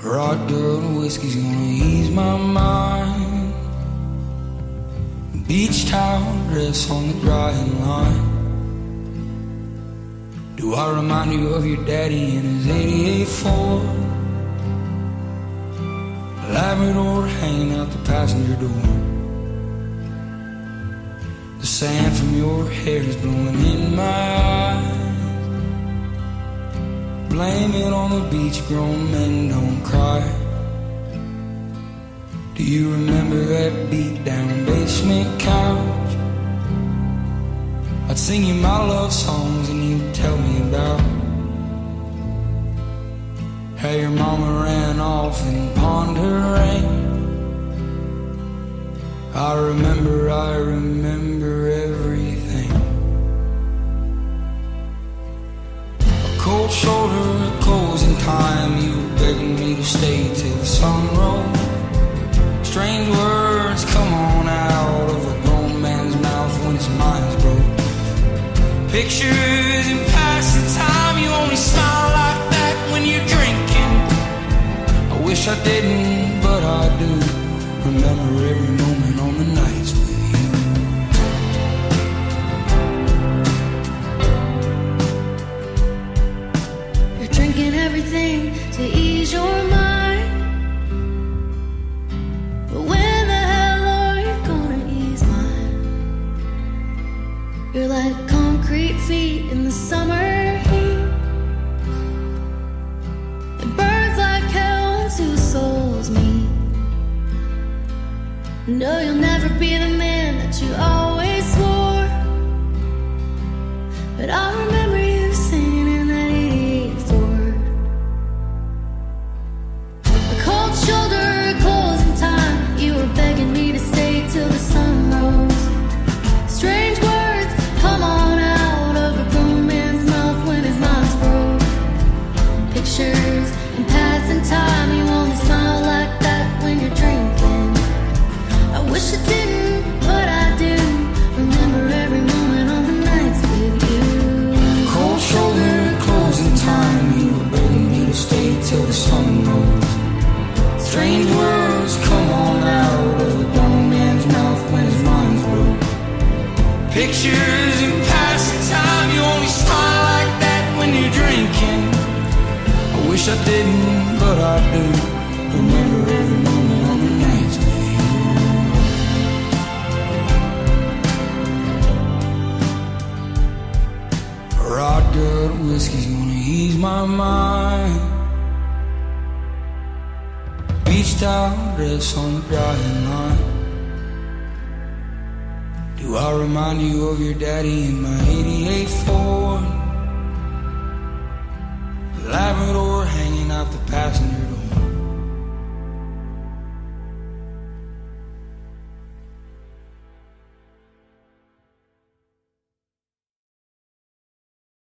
Vodka and whiskey's gonna ease my mind. Beach towel dress on the drying line. Do I remind you of your daddy in his 88 Ford? Labrador hanging out the passenger door. The sand from your hair is blowing in my eyes. Blame it on the beach, grown men don't cry. Do you remember that beat down basement couch? I'd sing you my love songs and you'd tell me about how your mama ran off and pawned her ring. I remember, I remember everything. Cold shoulder, a closing time. You begging me to stay till the sun rose. Strange words come on out of a grown man's mouth when his mind's broke. Pictures and passing time. You only smile like that when you're drinking. I wish I didn't, but I do. Remember every moment on the nights concrete feet in the summer heat. It burns like hell when two souls meet. No, you'll never be the man that you always Pictures and passing time. You only smile like that when you're drinking. I wish I didn't, but I do. Remember every moment on the nights with you. Vodka and whiskey's gonna ease my mind. Beach towel dress on the drying line. Remind you of your daddy in my 88 Ford?